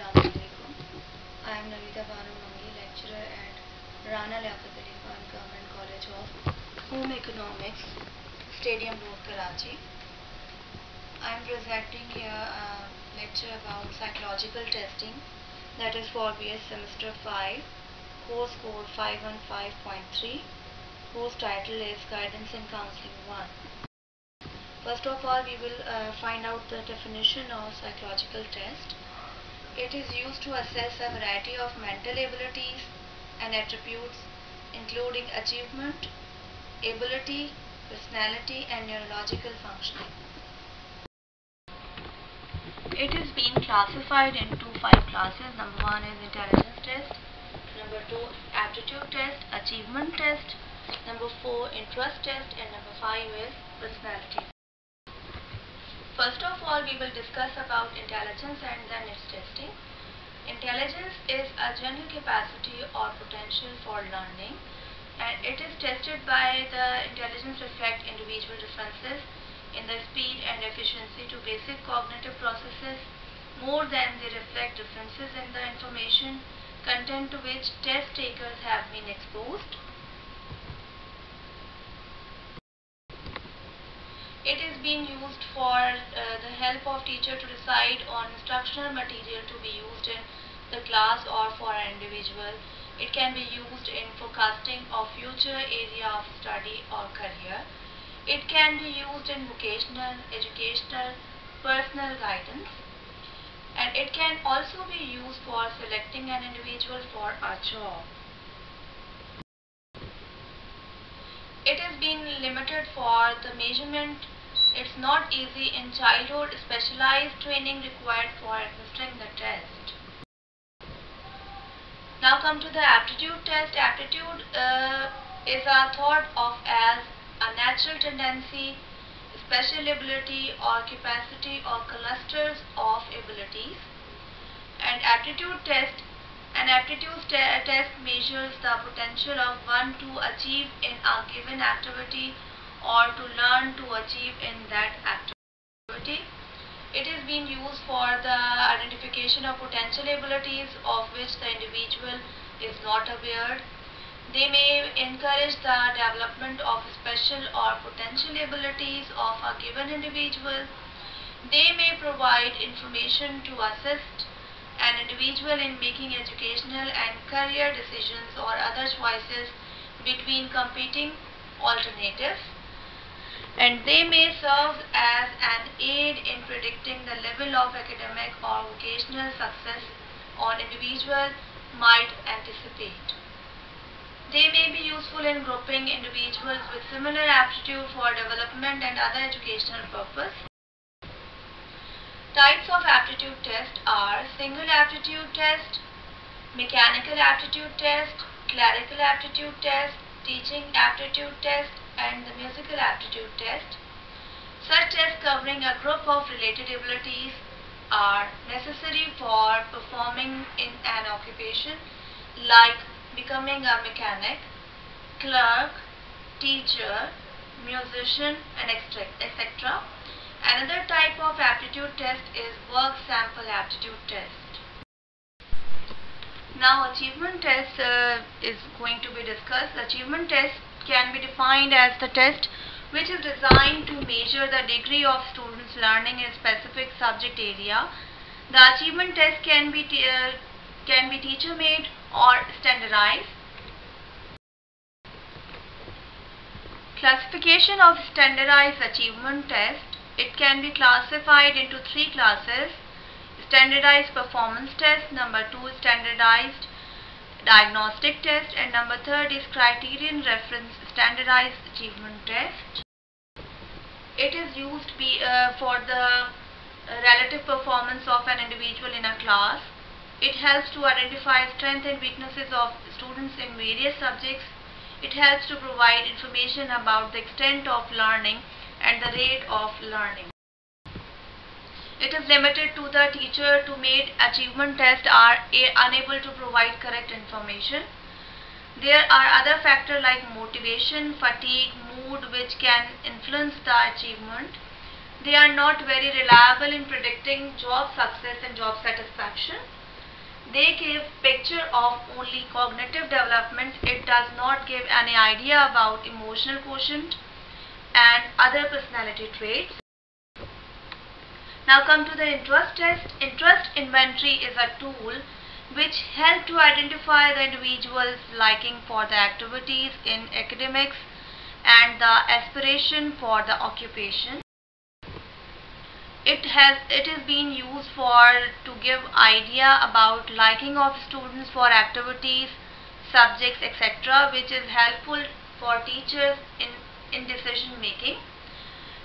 Assalamualaikum. I am Naveeda Bano Mangi, lecturer at Rana Liaquat Ali Khan Government College of Home Economics, Stadium Road, Karachi. I am presenting here a lecture about psychological testing that is for BS semester 5, course code 515.3, whose title is Guidance and Counseling 1. First of all, we will uh, find out the definition of psychological test. It is used to assess a variety of mental abilities and attributes including achievement, ability, personality and neurological functioning. It is being classified into five classes. Number one is intelligence test. Number two, aptitude test, achievement test. Number four, interest test. And number five is personality. First of all, we will discuss about intelligence and then its testing. Intelligence is a general capacity or potential for learning and it is tested by the intelligence reflect individual differences in the speed and efficiency to basic cognitive processes more than they reflect differences in the information content to which test takers have been exposed. Being used for uh, the help of teacher to decide on instructional material to be used in the class or for an individual. It can be used in forecasting of future area of study or career. It can be used in vocational, educational, personal guidance. And it can also be used for selecting an individual for a job. It has been limited for the measurement. It's not easy in childhood. Specialized training required for administering the test. Now come to the aptitude test. Aptitude uh, is a thought of as a natural tendency, special ability or capacity or clusters of abilities. And aptitude test an aptitude test measures the potential of one to achieve in a given activity or to learn to achieve in that activity. It is being used for the identification of potential abilities of which the individual is not aware. They may encourage the development of special or potential abilities of a given individual. They may provide information to assist an individual in making educational and career decisions or other choices between competing alternatives and they may serve as an aid in predicting the level of academic or vocational success an individual might anticipate. They may be useful in grouping individuals with similar aptitude for development and other educational purpose. Types of aptitude test are single aptitude test, mechanical aptitude test, clerical aptitude test, teaching aptitude test, and the musical aptitude test. Such tests covering a group of related abilities are necessary for performing in an occupation like becoming a mechanic, clerk, teacher, musician, and etc. Another type of aptitude test is work sample aptitude test. Now achievement test uh, is going to be discussed. Achievement test can be defined as the test which is designed to measure the degree of students learning in a specific subject area. The achievement test can be uh, can be teacher made or standardized. Classification of standardized achievement test it can be classified into three classes. Standardized performance test, number two standardized diagnostic test and number third is criterion reference standardized achievement test. It is used be, uh, for the uh, relative performance of an individual in a class. It helps to identify strengths and weaknesses of students in various subjects. It helps to provide information about the extent of learning and the rate of learning. It is limited to the teacher to made achievement test are unable to provide correct information. There are other factors like motivation, fatigue, mood which can influence the achievement. They are not very reliable in predicting job success and job satisfaction. they give picture of only cognitive development. It does not give any idea about emotional quotient and other personality traits. Now come to the interest test. Interest inventory is a tool which help to identify the individual's liking for the activities in academics and the aspiration for the occupation it has it is being used for to give idea about liking of students for activities subjects etc which is helpful for teachers in in decision making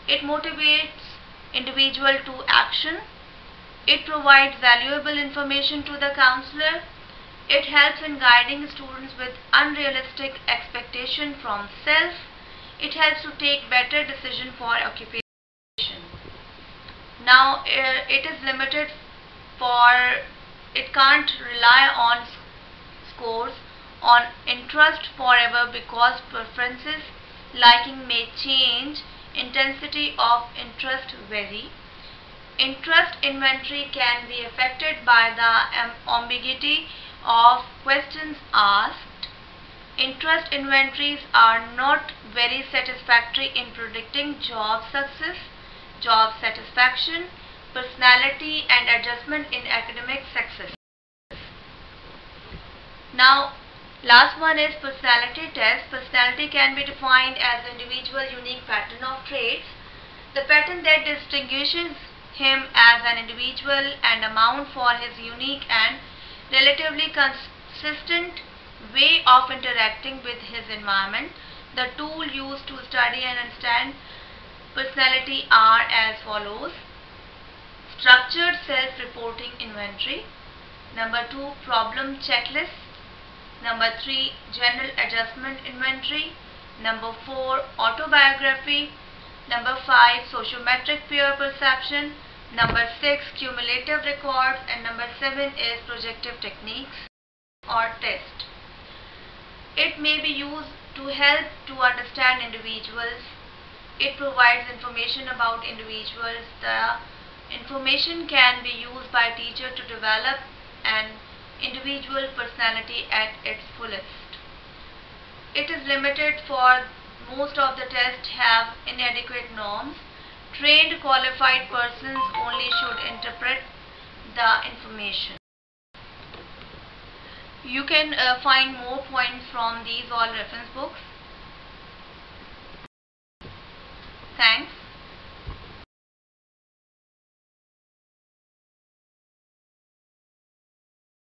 it motivates individual to action. It provides valuable information to the counselor. It helps in guiding students with unrealistic expectation from self. It helps to take better decision for occupation. Now uh, it is limited for it can't rely on scores on interest forever because preferences liking may change intensity of interest vary interest inventory can be affected by the ambiguity of questions asked interest inventories are not very satisfactory in predicting job success job satisfaction, personality and adjustment in academic success. Now, last one is personality test. Personality can be defined as individual unique pattern of traits. The pattern that distinguishes him as an individual and amount for his unique and relatively consistent way of interacting with his environment. The tool used to study and understand personality are as follows. Structured self-reporting inventory. Number 2 problem checklist. Number 3 general adjustment inventory. Number 4 autobiography. Number 5 sociometric peer perception. Number 6 cumulative records and number 7 is projective techniques or test. It may be used to help to understand individuals it provides information about individuals. The information can be used by teacher to develop an individual personality at its fullest. It is limited for most of the tests have inadequate norms. Trained qualified persons only should interpret the information. You can uh, find more points from these all reference books. Thanks.